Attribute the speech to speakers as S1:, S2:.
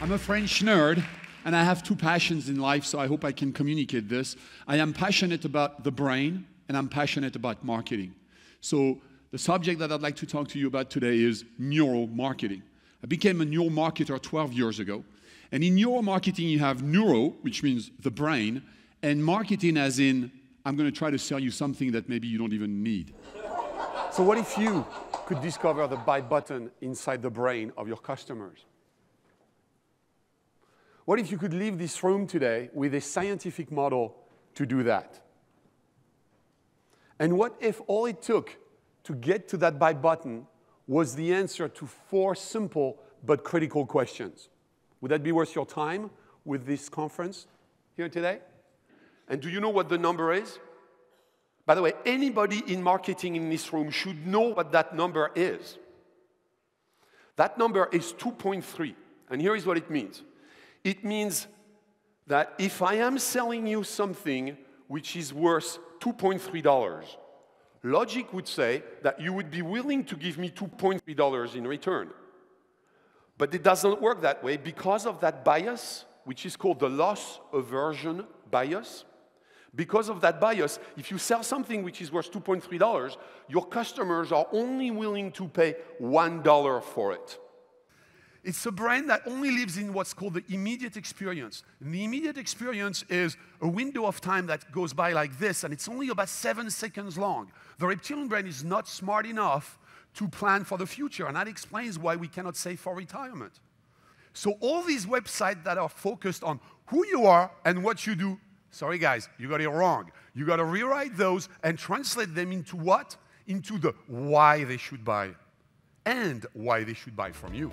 S1: I'm a French nerd, and I have two passions in life, so I hope I can communicate this. I am passionate about the brain, and I'm passionate about marketing. So, the subject that I'd like to talk to you about today is neuromarketing. I became a neuromarketer 12 years ago. And in neuromarketing, you have neuro, which means the brain, and marketing as in, I'm going to try to sell you something that maybe you don't even need.
S2: So, what if you could discover the buy button inside the brain of your customers? What if you could leave this room today with a scientific model to do that? And what if all it took to get to that buy button was the answer to four simple but critical questions? Would that be worth your time with this conference here today? And do you know what the number is? By the way, anybody in marketing in this room should know what that number is. That number is 2.3. And here is what it means it means that if I am selling you something which is worth $2.3, logic would say that you would be willing to give me $2.3 in return. But it doesn't work that way because of that bias, which is called the loss aversion bias. Because of that bias, if you sell something which is worth $2.3, your customers are only willing to pay $1 for it. It's a brain that only lives in what's called the immediate experience. And the immediate experience is a window of time that goes by like this, and it's only about seven seconds long. The reptilian brain is not smart enough to plan for the future, and that explains why we cannot save for retirement. So, all these websites that are focused on who you are and what you do, sorry guys, you got it wrong. You got to rewrite those and translate them into what? Into the why they should buy and why they should buy from you.